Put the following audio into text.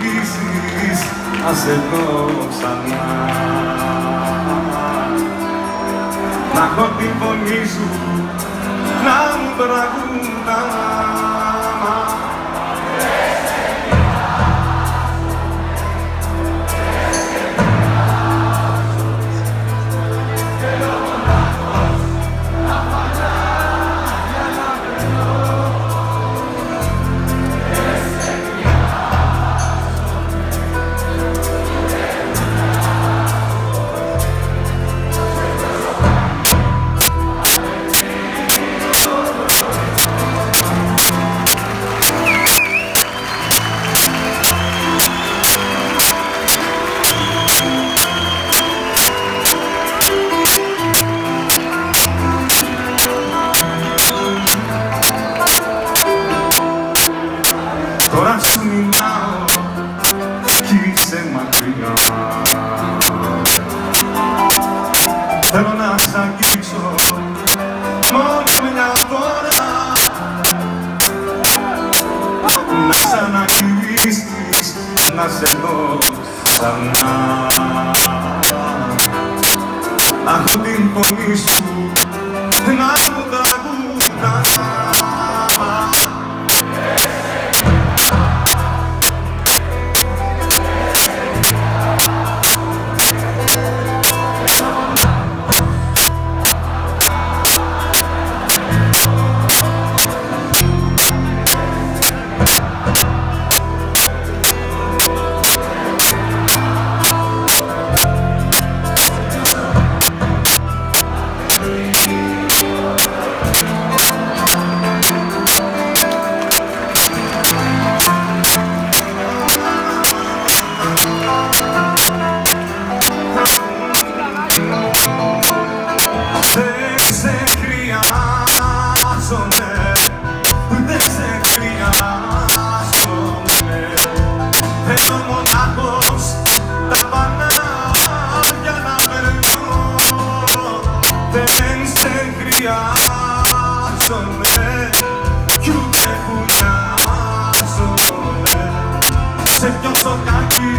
γυρίσεις να σε δω ξανά. Να έχω την φωνή σου να μου τραγουδάς Τώρα. Σου μιλάω κι είσαι μακριά. Θέλω να σ' αγγίξω. Μόνο μια φορά. Να ξαναγυρίσεις να σε δω ξανά. Να έχω την φωνή σου Θέλω μονάχος τα πανάγια να περνώ Δεν σε χρειάζομαι. Κι ούτε που νοιάζομαι Σε ποιο σοκάκι